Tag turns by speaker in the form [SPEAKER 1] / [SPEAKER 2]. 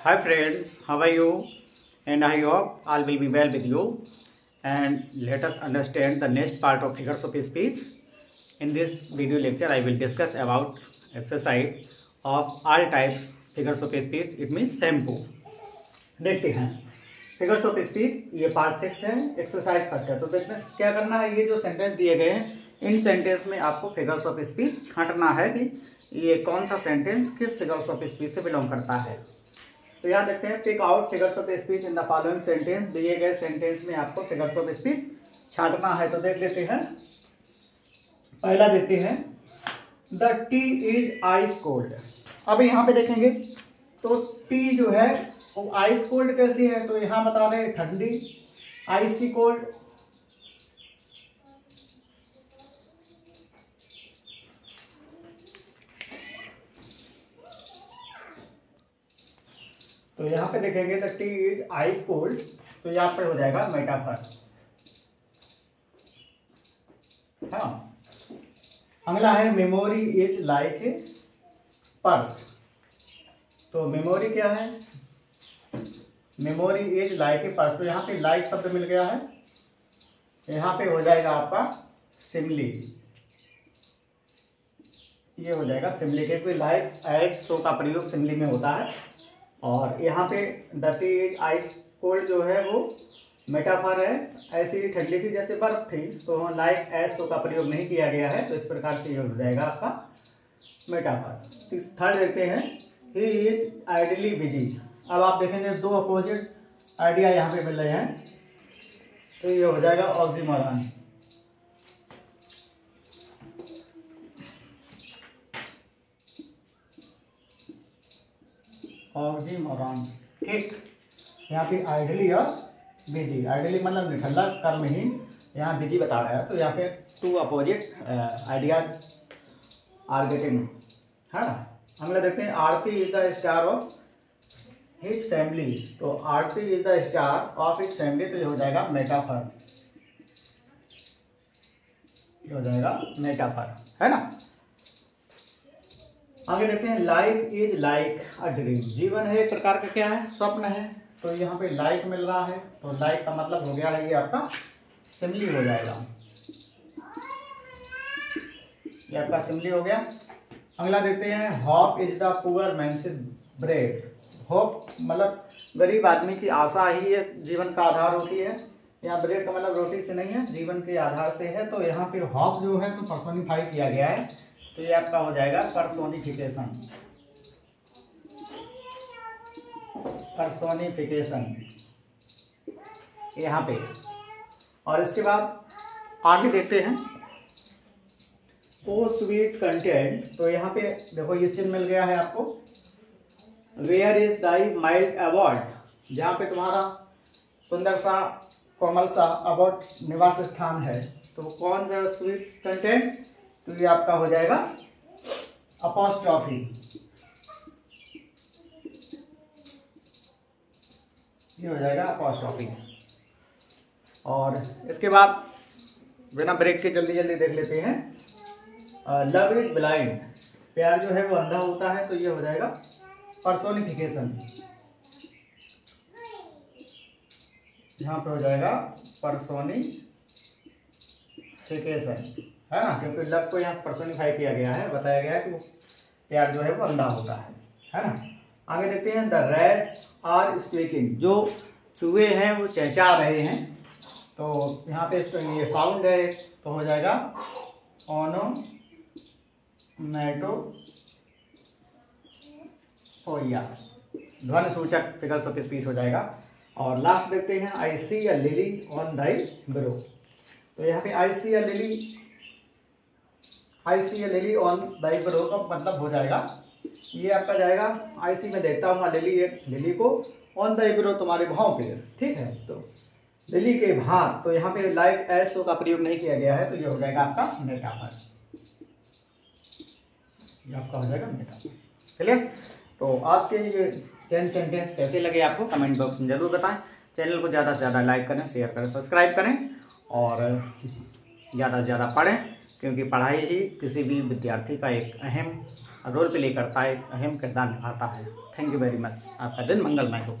[SPEAKER 1] Hi friends, how are you? And I hope all will be well with you. And let us understand the next part of figures of speech. In this video lecture, I will discuss about exercise of all types figures of speech. It means shampoo. देखते हैं figures of speech ये part six है exercise first है तो देखते हैं क्या करना है ये जो सेंटेंस दिए गए हैं इन सेंटेंस में आपको फिगर्स ऑफ़ स्पीच छांटना है कि ये कौन सा सेंटेंस किस फिगर्स ऑफ़ स्पीच से बिलोंग करता है तो यहाँ देखते हैं pick out figures of speech in the following sentence दिए गए सेंटेंस में आपको फिगर्स ऑफ़ स्पीच छाटना है तो देख लेते हैं। पहला देते हैं the tea is ice cold अब यहाँ पे देखेंगे तो टी जो है, वो आइस कोल्ड कैसी है? तो यहाँ बता रहे ठंडी आइसी कोल्ड तो यहाँ पे देखेंगे तो टी इज़ आइस कोल्ड तो यहाँ पे हो जाएगा मेटाफर हाँ। अगला है मेमोरी इज़ लाइक पर्स तो मेमोरी क्या है? Memory is like a purse तो यहाँ पे लाइक शब्द मिल गया है। यहाँ पे हो जाएगा आपका सिमली ये हो जाएगा सिमली क्योंकि लाइक एज शो का प्रयोग सिमली में होता है। और यहाँ पे दटी इज़ आइस कोल्ड जो है वो मेटाफर है। ऐसी ठंडी थी जैसे बर्फ़ थी तो लाइक एज शो का प्रयोग नहीं किया गया है तो इस प्रकार से ये हो जाएगा आपका मेटाफर थर्ड देखते हैं। ही इज़ आइडली बिज़ी अब आप देखेंगे दो अपोजिट आइडिया यहाँ पे मिल रहे हैं। तो ये हो जाएगा ऑक्सीमोरन ऑक्सीमोरन ठीक? यहाँ पे आइडली और बिज़ी आइडली मतलब निठल्ला, कर्महीन, यहाँ बिज़ी बता रहा है। तो यहाँ पे two opposite idea are getting है ना? अगला देखते हैं Aarti is the star of his family तो Aarti is the star of his family तो ये हो जाएगा मेटाफर ये हो जाएगा मेटाफर है ना? आगे देखते हैं life is like a dream जीवन है एक प्रकार का क्या है? स्वप्न है। तो यहाँ पे लाइक मिल रहा है। तो लाइक का मतलब हो गया है, ये आपका सिमली हो जाएगा। ये आपका सिमली हो गया। अगला देखते हैं hope is the poor man's bread hope मतलब गरीब आदमी की आशा ही है, जीवन का आधार होती है। यहाँ ब्रेड का मतलब रोटी से नहीं है, जीवन के आधार से है। तो यहाँ पे हॉप जो है तो पर्सोनिफाई किया गया है। तो ये आपका हो जाएगा पर्सोनिफिकेशन पर्सोनिफिकेशन यहाँ पे। और इसके बाद आगे देखते हैं। ओ स्वीट कंटेंट तो यहाँ पे देखो, ये चिन्ह मिल गया है आपको। Where is thy mild award जहाँ पे तुम्हारा सुंदर सा, कोमल सा अवार्ड निवास स्थान है। तो कौन सा स्वीट कंटेंट तो ये आपका हो जाएगा अपॉस्ट्रॉफी ये हो जाएगा अपॉस्ट्रॉफी और इसके बाद बिना ब्रेक के जल्दी जल्दी देख लेते हैं। लव इज़ ब्लाइंड प्यार जो है वो अंधा होता है तो ये हो जाएगा पर्सोनिफिकेशन यहाँ पे हो जाएगा पर्सोनिफिकेशन है। ना क्योंकि लव को यहाँ पर्सोनिफाई किया गया है, बताया गया है कि प्यार जो है वो अंधा होता है है ना? आगे देखते हैं द रेड्स आर स्पीकिंग जो चूहे हैं, वो चहचा रहे हैं। तो यहाँ पे ये साउंड है तो हो जाएगा ओनो मैटो या ध्वन सूचक फिगर्स ऑफ़ स्पीच हो जाएगा। और लास्ट देखते हैं आई सी या लिली ऑन दाई ब्रो तो यहाँ पे आई सी या लिली आई सी या लिली ऑन दाई ब्रो का मतलब हो जाएगा। ये आपका जाएगा। आई सी में देखता हूँ लिली एक लिली को ऑन द ब्रो तुम्हारे भाव पे, ठीक है? तो लिली के भाग तो यहाँ पे लाइक एस का प्रयोग नहीं किया गया है तो ये हो जाएगा आपका मेटाफर ये आपका हो जाएगा मेटाफर क्लियर तो आज के ये टेन सेंटेंस कैसे लगे आपको कमेंट बॉक्स में ज़रूर बताएँ। चैनल को ज़्यादा से ज़्यादा लाइक करें शेयर करें सब्सक्राइब करें और ज़्यादा से ज़्यादा पढ़ें। क्योंकि पढ़ाई ही किसी भी विद्यार्थी का एक अहम रोल प्ले करता है एक अहम किरदार निभाता है। थैंक यू वेरी मच आपका दिन मंगलमय हो।